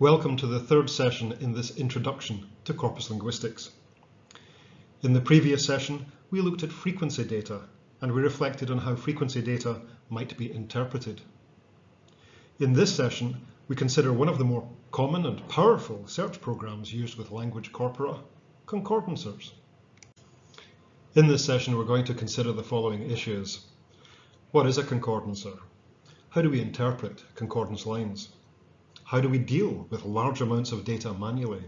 Welcome to the third session in this introduction to corpus linguistics. In the previous session, we looked at frequency data and we reflected on how frequency data might be interpreted. In this session, we consider one of the more common and powerful search programs used with language corpora, concordancers. In this session, we're going to consider the following issues. What is a concordancer? How do we interpret concordance lines? How do we deal with large amounts of data manually?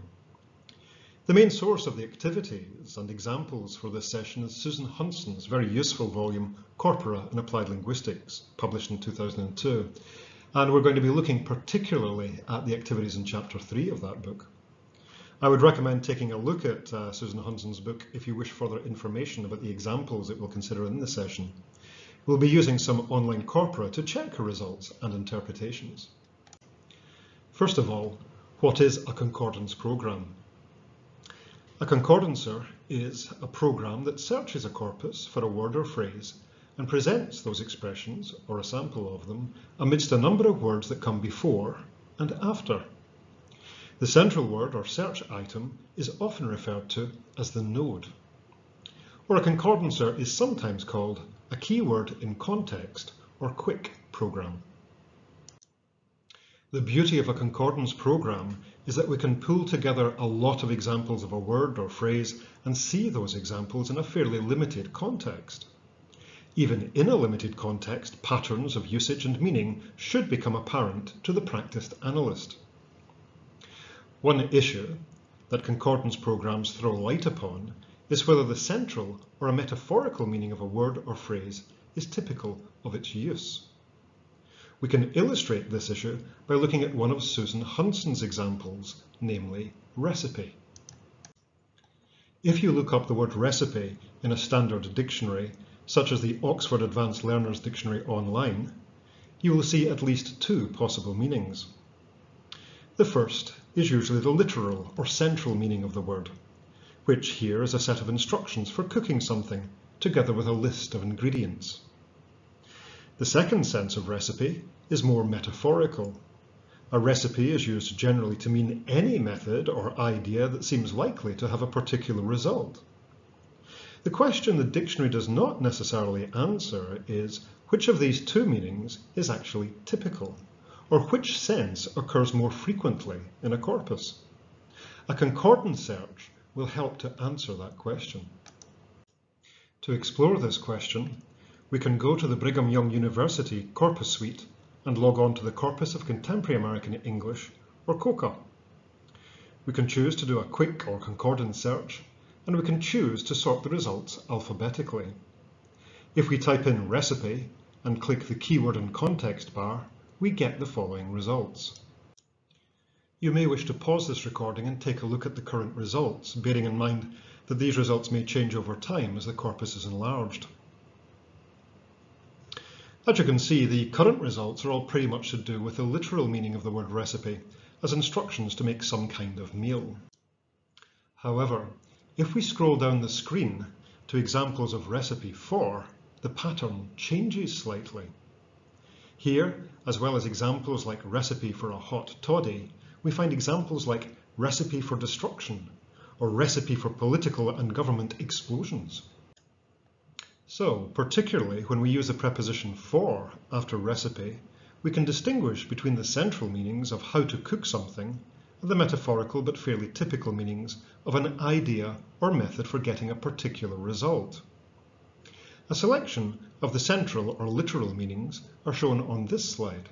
The main source of the activities and examples for this session is Susan Hunston's very useful volume, Corpora in Applied Linguistics, published in 2002. And we're going to be looking particularly at the activities in chapter three of that book. I would recommend taking a look at uh, Susan Hunston's book if you wish further information about the examples that we'll consider in the session. We'll be using some online corpora to check her results and interpretations. First of all, what is a concordance program? A concordancer is a program that searches a corpus for a word or phrase and presents those expressions, or a sample of them, amidst a number of words that come before and after. The central word or search item is often referred to as the node. Or a concordancer is sometimes called a keyword in context or KWIC program. The beauty of a concordance program is that we can pull together a lot of examples of a word or phrase and see those examples in a fairly limited context. Even in a limited context, patterns of usage and meaning should become apparent to the practiced analyst. One issue that concordance programs throw light upon is whether the central or a metaphorical meaning of a word or phrase is typical of its use. We can illustrate this issue by looking at one of Susan Hunston's examples, namely recipe. If you look up the word recipe in a standard dictionary, such as the Oxford Advanced Learners Dictionary online, you will see at least two possible meanings. The first is usually the literal or central meaning of the word, which here is a set of instructions for cooking something, together with a list of ingredients. The second sense of recipe is more metaphorical. A recipe is used generally to mean any method or idea that seems likely to have a particular result. The question the dictionary does not necessarily answer is which of these two meanings is actually typical, or which sense occurs more frequently in a corpus. A concordance search will help to answer that question. To explore this question, we can go to the Brigham Young University Corpus Suite and log on to the Corpus of Contemporary American English, or COCA. We can choose to do a KWIC or concordance search, and we can choose to sort the results alphabetically. If we type in recipe and click the keyword and context bar, we get the following results. You may wish to pause this recording and take a look at the current results, bearing in mind that these results may change over time as the corpus is enlarged. As you can see, the current results are all pretty much to do with the literal meaning of the word recipe as instructions to make some kind of meal. However, if we scroll down the screen to examples of recipe for, the pattern changes slightly. Here, as well as examples like recipe for a hot toddy, we find examples like recipe for destruction or recipe for political and government explosions. So, particularly when we use the preposition for after recipe, we can distinguish between the central meanings of how to cook something and the metaphorical but fairly typical meanings of an idea or method for getting a particular result. A selection of the central or literal meanings are shown on this slide.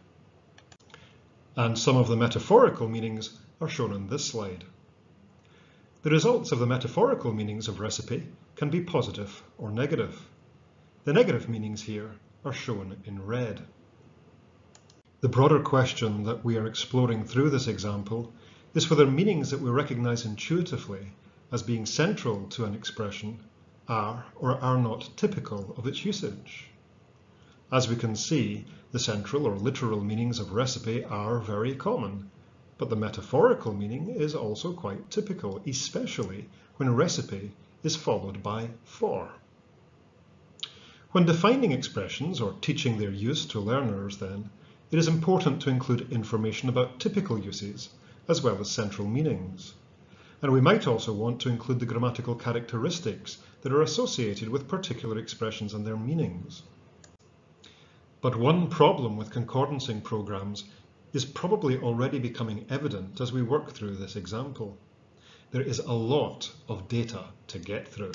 And some of the metaphorical meanings are shown on this slide. The results of the metaphorical meanings of recipe can be positive or negative. The negative meanings here are shown in red. The broader question that we are exploring through this example is whether meanings that we recognize intuitively as being central to an expression are or are not typical of its usage. As we can see, the central or literal meanings of recipe are very common, but the metaphorical meaning is also quite typical, especially when recipe is followed by for. When defining expressions or teaching their use to learners then, it is important to include information about typical uses as well as central meanings. And we might also want to include the grammatical characteristics that are associated with particular expressions and their meanings. But one problem with concordancing programs is probably already becoming evident as we work through this example. There is a lot of data to get through.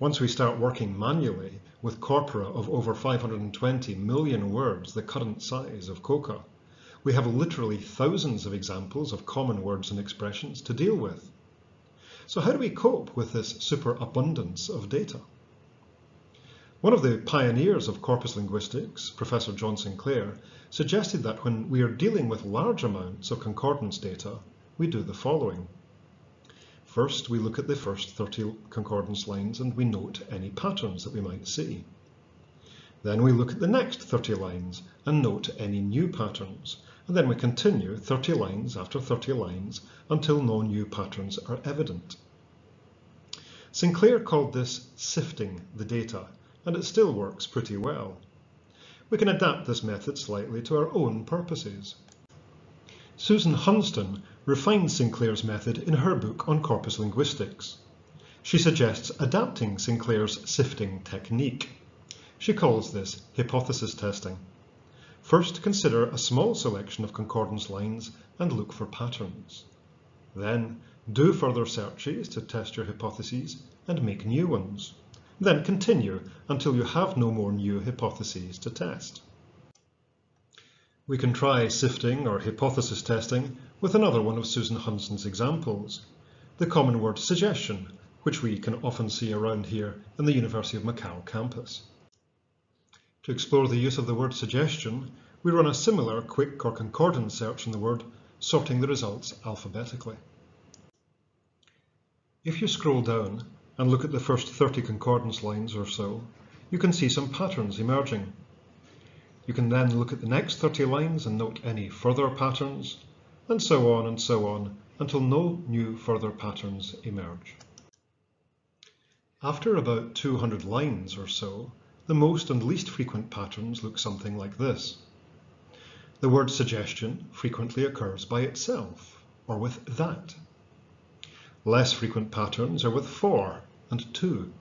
Once we start working manually with corpora of over 520 million words, the current size of COCA, we have literally thousands of examples of common words and expressions to deal with. So how do we cope with this superabundance of data? One of the pioneers of corpus linguistics, Professor John Sinclair, suggested that when we are dealing with large amounts of concordance data, we do the following. First, we look at the first 30 concordance lines and we note any patterns that we might see. Then we look at the next 30 lines and note any new patterns, and then we continue 30 lines after 30 lines until no new patterns are evident. Sinclair called this sifting the data, and it still works pretty well. We can adapt this method slightly to our own purposes. Susan Hunston refined Sinclair's method in her book on corpus linguistics. She suggests adapting Sinclair's sifting technique. She calls this hypothesis testing. First, consider a small selection of concordance lines and look for patterns. Then, do further searches to test your hypotheses and make new ones. Then continue until you have no more new hypotheses to test. We can try sifting or hypothesis testing with another one of Susan Hunston's examples, the common word suggestion, which we can often see around here in the University of Macau campus. To explore the use of the word suggestion, we run a similar KWIC or concordance search in the word, sorting the results alphabetically. If you scroll down and look at the first 30 concordance lines or so, you can see some patterns emerging. You can then look at the next 30 lines and note any further patterns, and so on and so on until no new further patterns emerge. After about 200 lines or so, the most and least frequent patterns look something like this. The word suggestion frequently occurs by itself, or with that. Less frequent patterns are with for and to.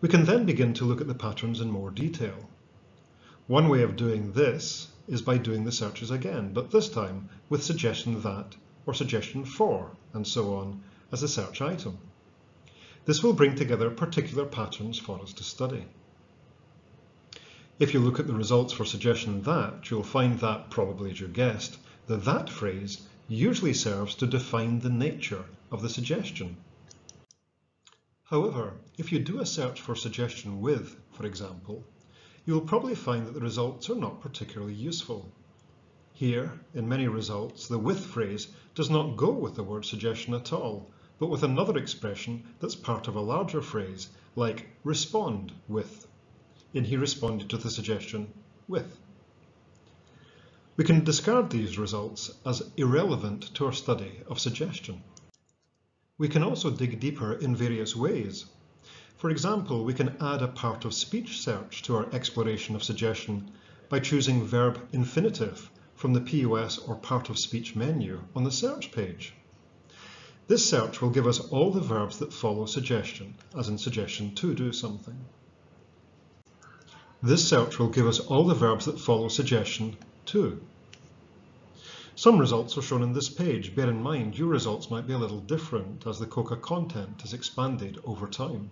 We can then begin to look at the patterns in more detail. One way of doing this is by doing the searches again, but this time with suggestion that or suggestion for and so on as a search item. This will bring together particular patterns for us to study. If you look at the results for suggestion that, you'll find that, probably as you guessed, the that phrase usually serves to define the nature of the suggestion. However, if you do a search for suggestion with, for example, you will probably find that the results are not particularly useful. Here, in many results, the with phrase does not go with the word suggestion at all, but with another expression that's part of a larger phrase, like respond with and he responded to the suggestion with. We can discard these results as irrelevant to our study of suggestion. We can also dig deeper in various ways. For example, we can add a part of speech search to our exploration of suggestion by choosing verb infinitive from the POS or part of speech menu on the search page. This search will give us all the verbs that follow suggestion, as in suggestion to do something. This search will give us all the verbs that follow suggestion to. Some results are shown in this page. Bear in mind, your results might be a little different as the COCA content has expanded over time.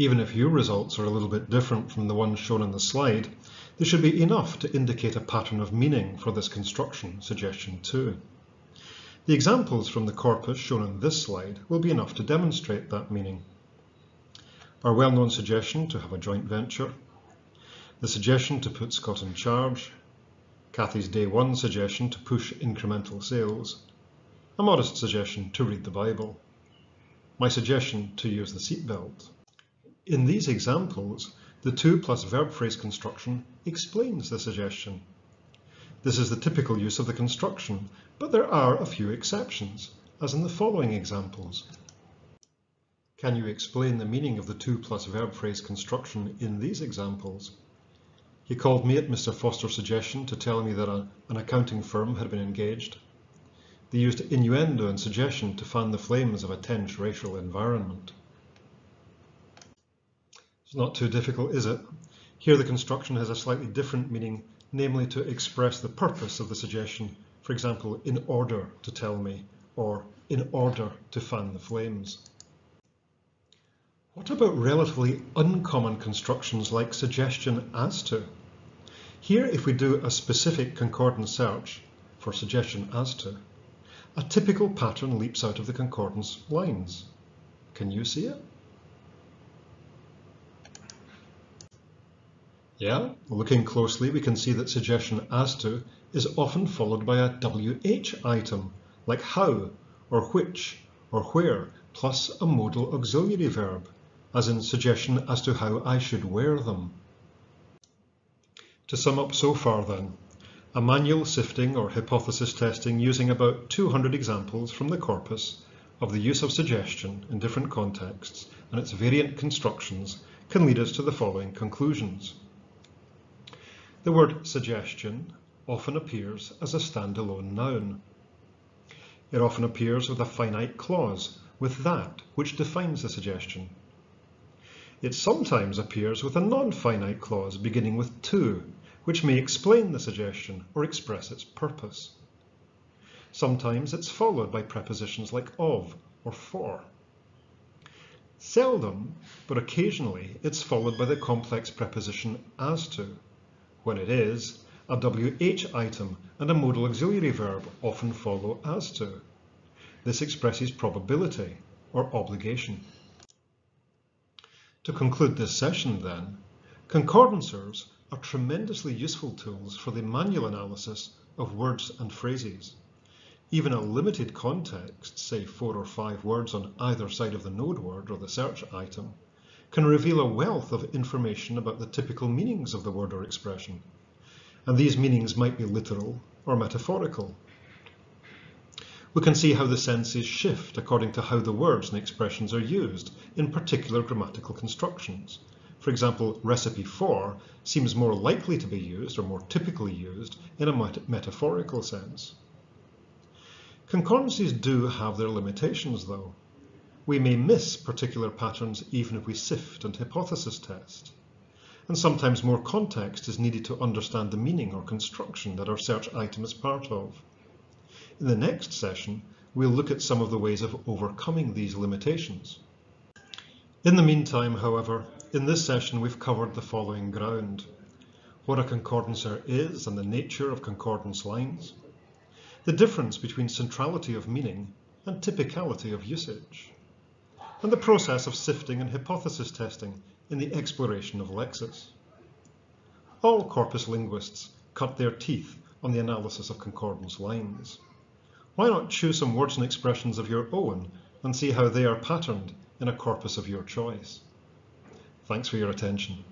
Even if your results are a little bit different from the ones shown in the slide, they should be enough to indicate a pattern of meaning for this construction, suggestion to. The examples from the corpus shown in this slide will be enough to demonstrate that meaning. Our well-known suggestion to have a joint venture, the suggestion to put Scott in charge, Kathy's day one suggestion to push incremental sales, a modest suggestion to read the Bible, my suggestion to use the seatbelt. In these examples, the to plus verb phrase construction explains the suggestion. This is the typical use of the construction, but there are a few exceptions, as in the following examples. Can you explain the meaning of the to plus verb phrase construction in these examples? He called me at Mr. Foster's suggestion to tell me that a, an accounting firm had been engaged. They used innuendo and suggestion to fan the flames of a tense racial environment. It's not too difficult, is it? Here the construction has a slightly different meaning, namely to express the purpose of the suggestion, for example, in order to tell me, or in order to fan the flames. What about relatively uncommon constructions like suggestion as to? Here, if we do a specific concordance search for suggestion as to, a typical pattern leaps out of the concordance lines. Can you see it? Yeah, looking closely we can see that suggestion as to is often followed by a WH item, like how, or which, or where, plus a modal auxiliary verb, as in suggestion as to how I should wear them. To sum up so far then, a manual sifting or hypothesis testing using about 200 examples from the corpus of the use of suggestion in different contexts and its variant constructions can lead us to the following conclusions. The word suggestion often appears as a standalone noun. It often appears with a finite clause, with that which defines the suggestion. It sometimes appears with a non-finite clause beginning with to, which may explain the suggestion or express its purpose. Sometimes it's followed by prepositions like of or for. Seldom, but occasionally, it's followed by the complex preposition as to. When it is, a WH item and a modal auxiliary verb often follow as to. This expresses probability or obligation. To conclude this session then, concordancers are tremendously useful tools for the manual analysis of words and phrases. Even a limited context, say four or five words on either side of the node word or the search item, can reveal a wealth of information about the typical meanings of the word or expression. And these meanings might be literal or metaphorical. We can see how the senses shift according to how the words and expressions are used in particular grammatical constructions, for example, recipe for seems more likely to be used or more typically used in a met metaphorical sense. Concordances do have their limitations though. We may miss particular patterns even if we sift and hypothesis test. And sometimes more context is needed to understand the meaning or construction that our search item is part of. In the next session, we'll look at some of the ways of overcoming these limitations. In the meantime, however, in this session we've covered the following ground. What a concordancer is and the nature of concordance lines. The difference between centrality of meaning and typicality of usage. And the process of sifting and hypothesis testing in the exploration of lexis. All corpus linguists cut their teeth on the analysis of concordance lines. Why not choose some words and expressions of your own and see how they are patterned in a corpus of your choice. Thanks for your attention.